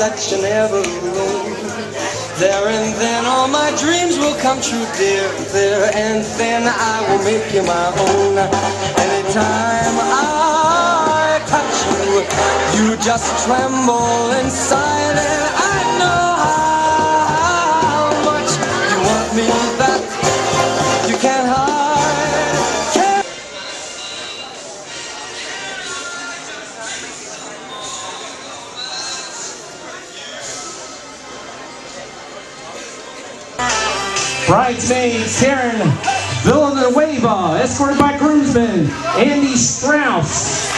that you're never alone. There and then all my dreams will come true, dear. There and then I will make you my own. Anytime I touch you, you just tremble inside, and I know how much you want me Bridesmaids, Karen Villanueva, escorted by groomsmen Andy Strauss.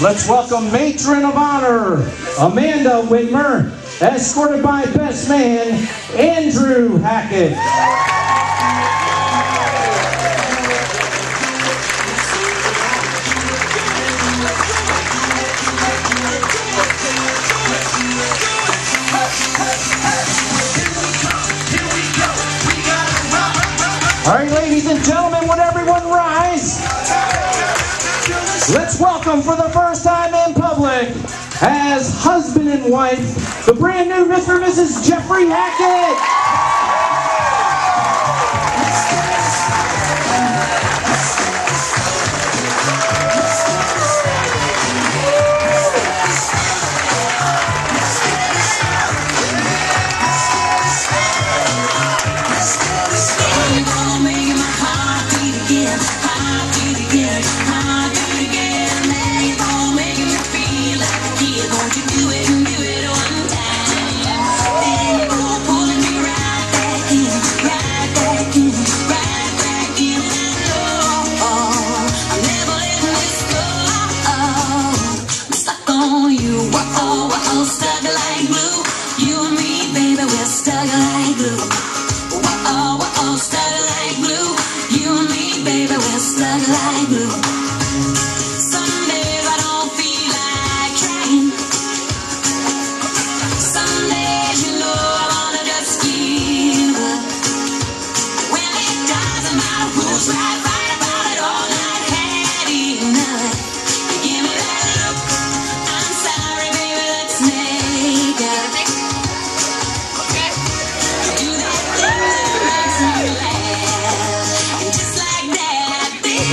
Let's welcome Matron of Honor, Amanda Whitmer, escorted by best man, Andrew Hackett. All right, ladies and gentlemen, would everyone rise? Let's welcome for the first as husband and wife, the brand new Mr. and Mrs. Jeffrey Hackett.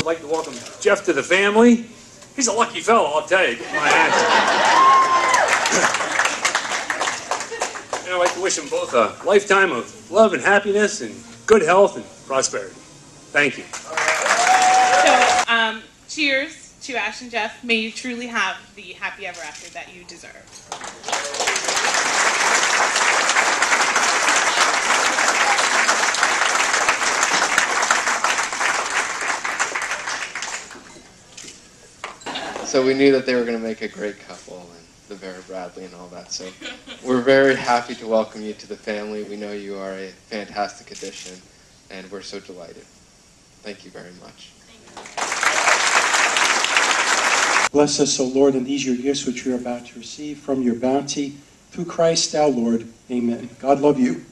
Like to welcome Jeff to the family. He's a lucky fellow, I'll tell you. My and I'd like to wish him both a lifetime of love and happiness and good health and prosperity. Thank you. So, um, cheers to Ash and Jeff. May you truly have the happy ever after that you deserve. So we knew that they were going to make a great couple, and the Vera Bradley and all that. So we're very happy to welcome you to the family. We know you are a fantastic addition, and we're so delighted. Thank you very much. Bless us, O Lord, in these your gifts which we are about to receive from your bounty. Through Christ our Lord. Amen. God love you.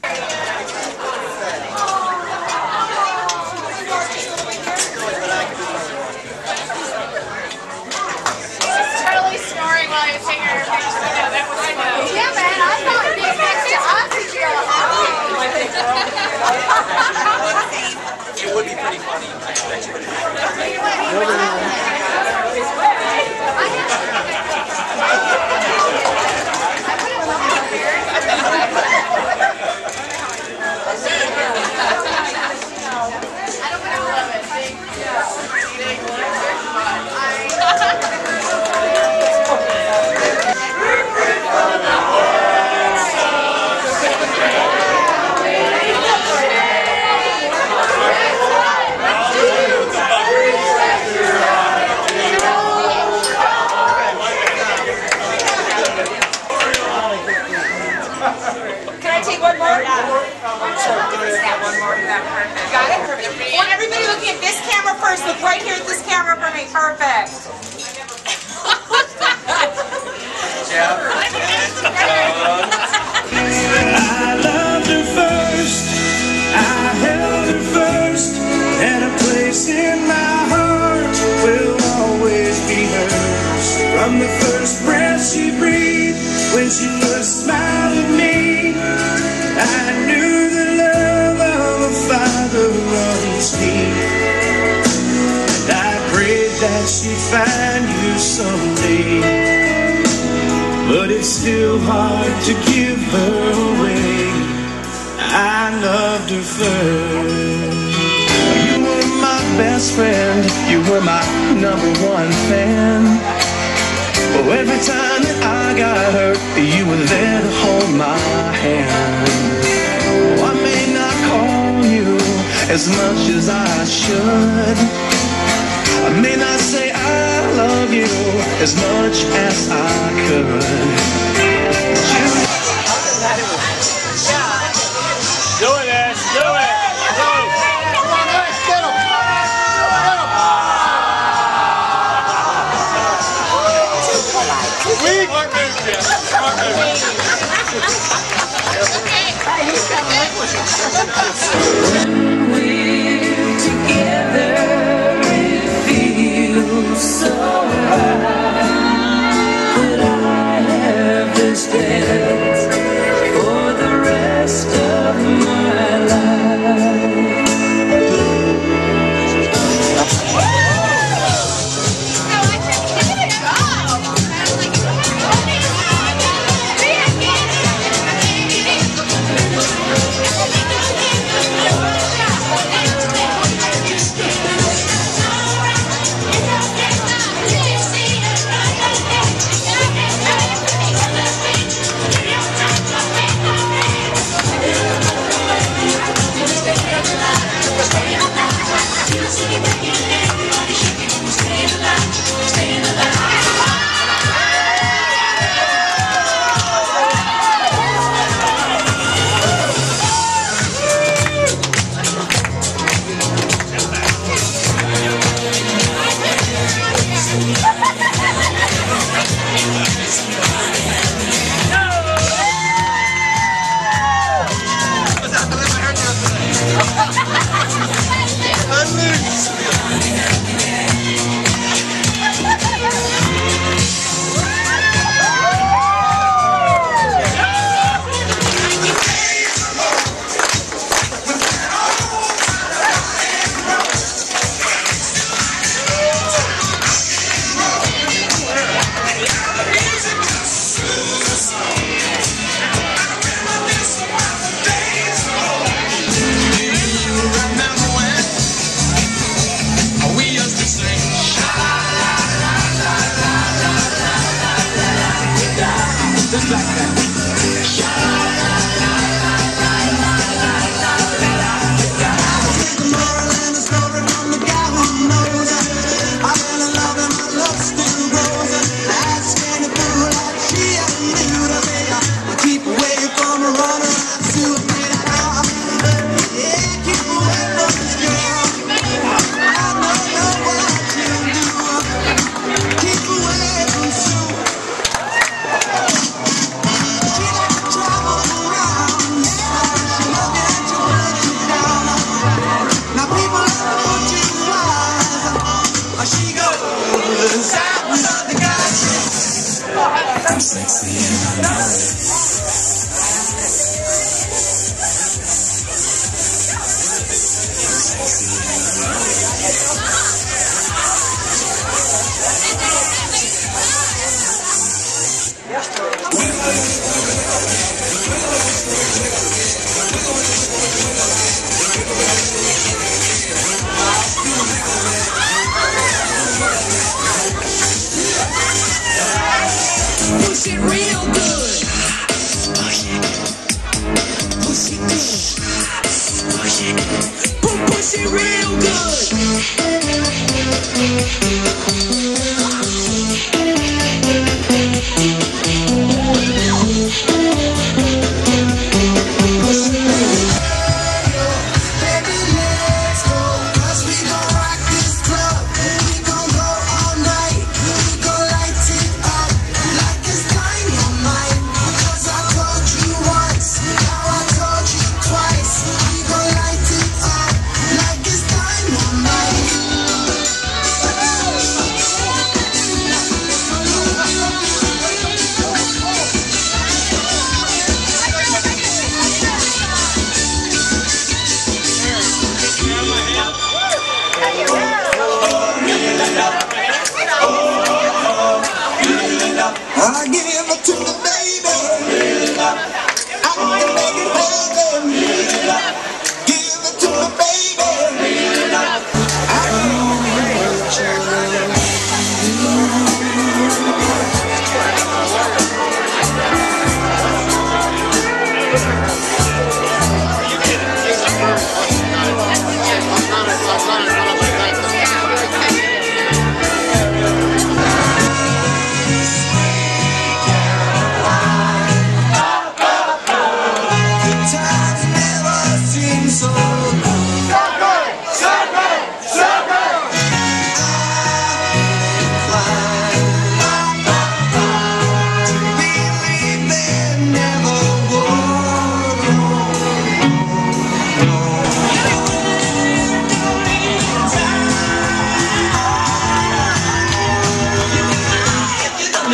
From the first breath she breathed, when she first smiled at me, I knew the love of a father runs deep. And I prayed that she'd find you someday. But it's still hard to give her away. I loved her first. You were my best friend. You were my number one fan. Oh, every time that I got hurt, you were there to hold my hand. Oh, I may not call you as much as I should. I may not say I love you as much as I could. Do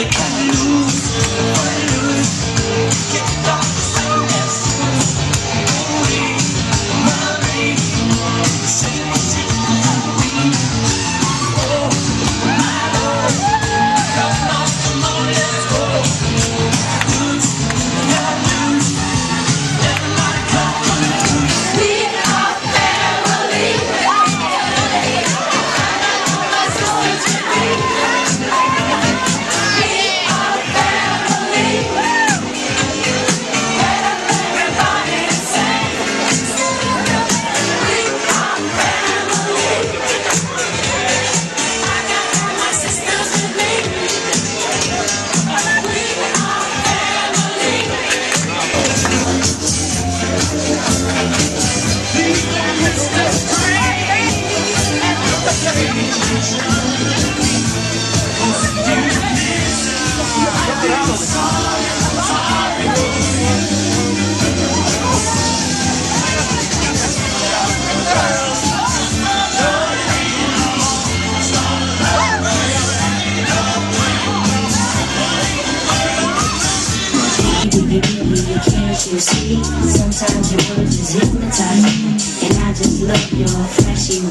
we come.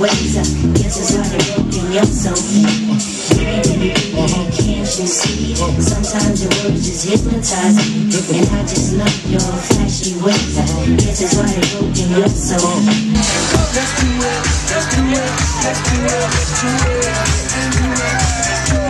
Ways. I guess it's why they broke in your soul Baby, can't you see? Sometimes your words just hypnotize me And I just love your flashy ways. I guess it's why they broke in your soul Let's let's do it, let's do it, let's do it, let's do it, let's do it.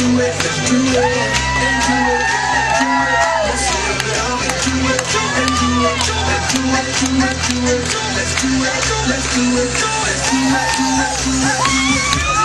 Do it, let's do it, and do it, do it, let's live it do it, and do it, and do it, do it, do it, let's do it, let's do it, let's do it, do it, do it, do it.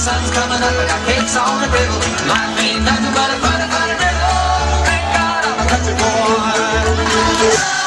Sun's coming up, I got cakes on the griddle. Life ain't nothing but a funny, funny riddle. Thank God I'm a country boy.